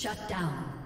Shut down.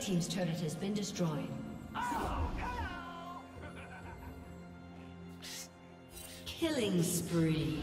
Red Team's turret has been destroyed. Oh, Killing spree.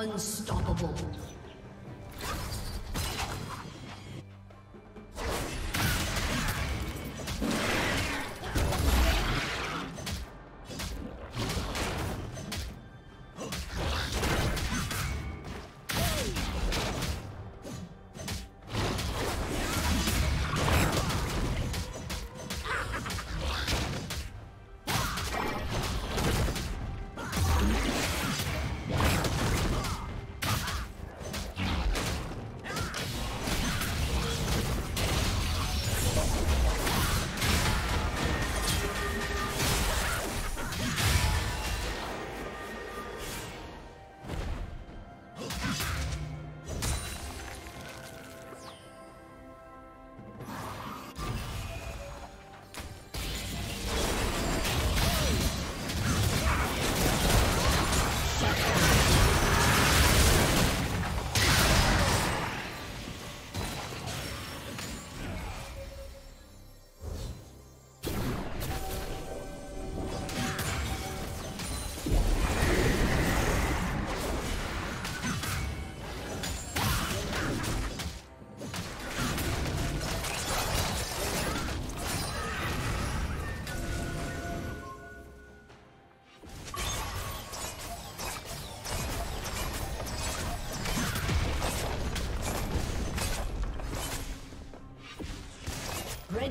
Unstoppable.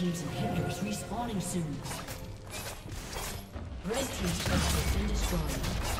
Team's inhibitors respawning soon. Red team's turret has been destroyed.